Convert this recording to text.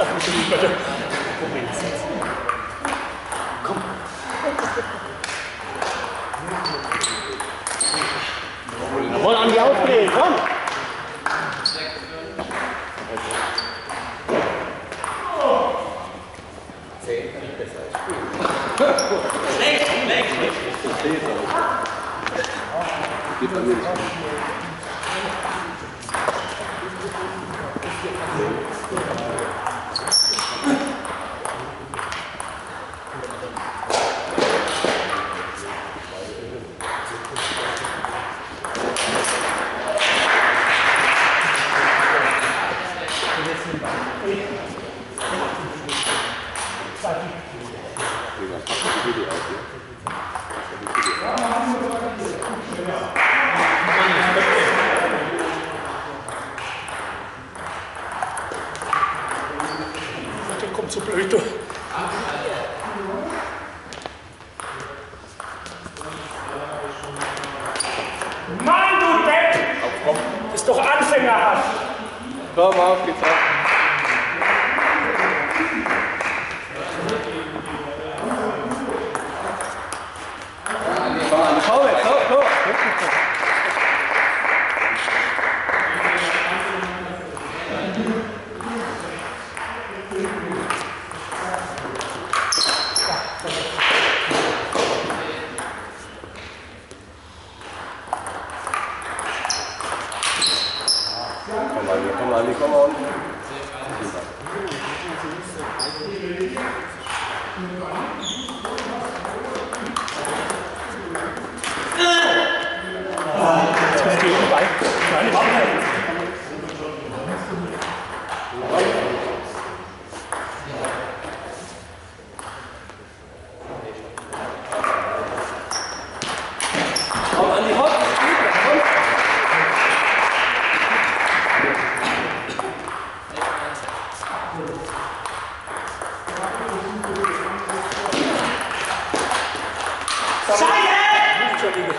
Aufschlag mit dem über der. Komm. Jawohl, Andi, aufdrehen, komm. Geht bei mir nicht. Digga, pack die Video auf hier. Der zu blöd. Mann, du Depp! Das ist doch Anfängerhaft. Come on, Pitão. come on. 杀人这里的